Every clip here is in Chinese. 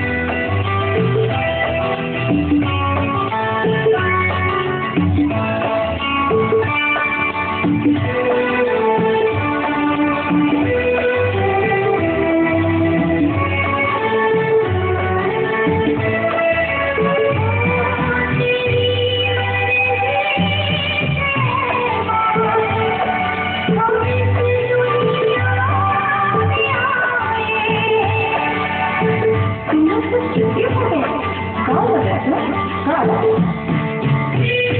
Thank you. Beautiful. Go with it. Go.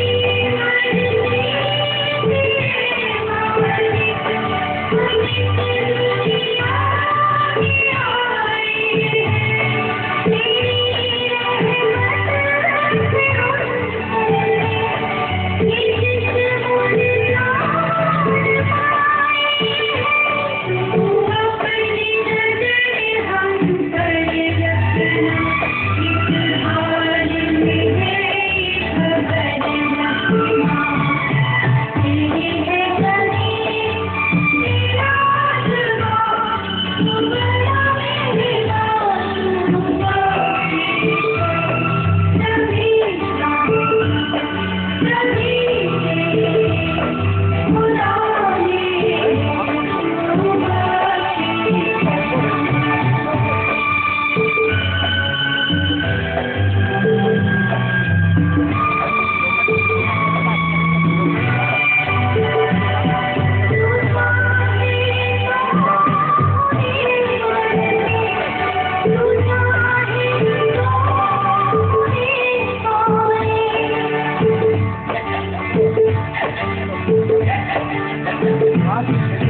God.